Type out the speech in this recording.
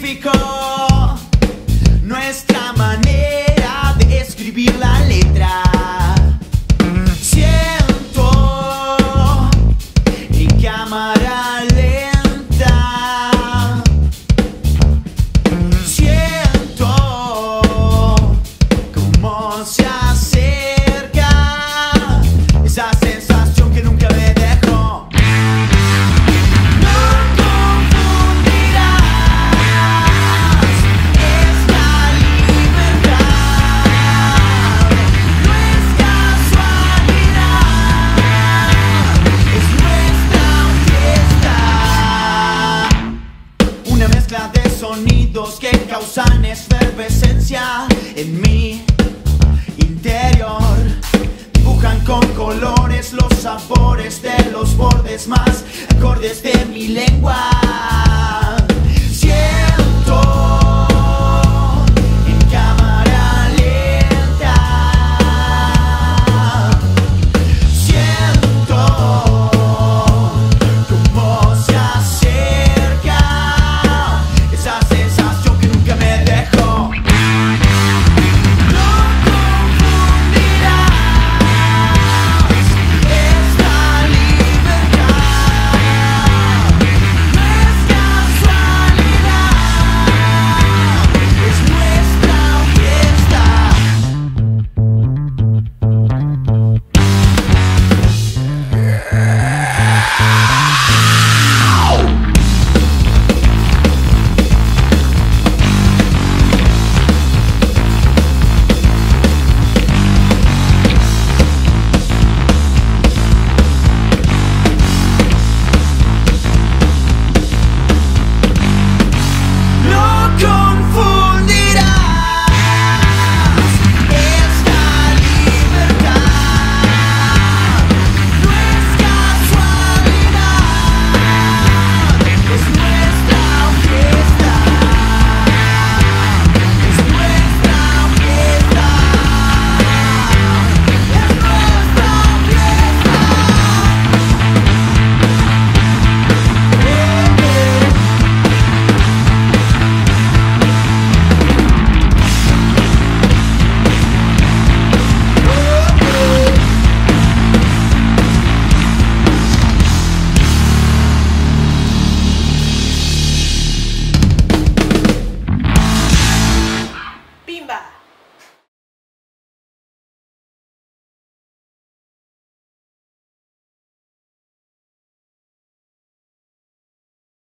ficou. Sonidos que causan efervescencia en mi interior. Dibujan con colores los sabores de los bordes más acordes de mi lengua.